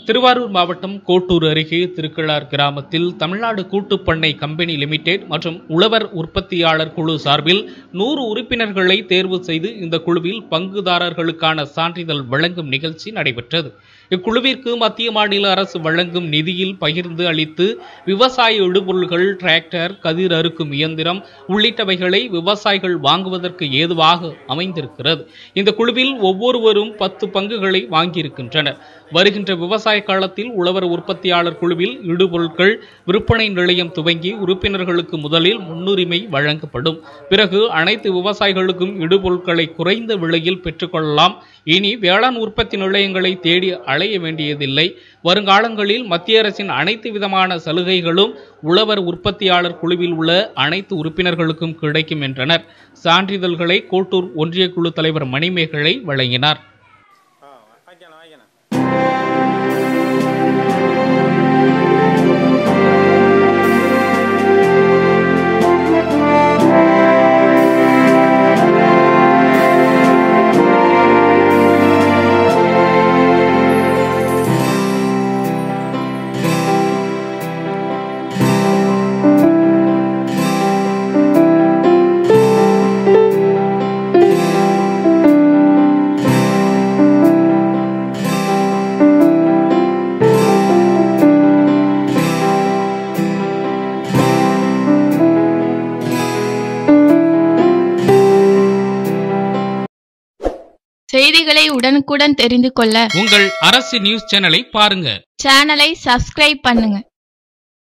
திருவாரூர் மாவட்டம் கோட்டூர் அருகே திருக்கிழார் கிராமத்தில் தமிழ்நாடு கூட்டுப்பண்ணை கம்பெனி லிமிடெட் மற்றும் உழவர் உற்பத்தியாளர் குழு சார்பில் நூறு உறுப்பினர்களை தேர்வு செய்து இந்த குழுவில் பங்குதாரர்களுக்கான சான்றிதழ் வழங்கும் நிகழ்ச்சி நடைபெற்றது. இக்குழுவிற்கு மத்திய மாநில அரசு வழங்கும் நிதியில் பகிர்ந்து அளித்து விவசாய இடுபொருள்கள் டிராக்டர் கதிர் அறுக்கும் இயந்திரம் உள்ளிட்டவைகளை விவசாயிகள் வாங்குவதற்கு ஏதுவாக அமைந்திருக்கிறது. இந்த குழுவில் ஒவ்வொருவரும் பத்து பங்குகளை வாங்கியிருக்கின்றனர். வருகின்ற விவசாய காலத்தில் உழவர் உற்பத்தியாளர் குழுவில் இடுபொருட்கள் விற்பனை நிலையம் துவங்கி உறுப்பினர்களுக்கு முதலில் முன்னுரிமை வழங்கப்படும். பிறகு அனைத்து விவசாயிகளுக்கும் இடுபொருட்களை குறைந்த விலையில் பெற்றுக்கொள்ளலாம். இனி வேளாண் உற்பத்தி நிலையங்களை தேடி அலைய வேண்டியதில்லை. வருங்காலங்களில் மத்திய அரசின் அனைத்து விதமான சலுகைகளும் உழவர் உற்பத்தியாளர் குழுவில் உள்ள அனைத்து உறுப்பினர்களுக்கும் கிடைக்கும் என்றனர். சான்றிதழ்களை கோட்டூர் ஒன்றிய குழு தலைவர் மணிமேகலை வழங்கினார். செய்திகளை உடனுக்குடன் தெரிந்து கொள்ள உங்கள் அரசு நியூஸ் சேனலை பாருங்க. சேனலை சப்ஸ்கிரைப் பண்ணுங்க.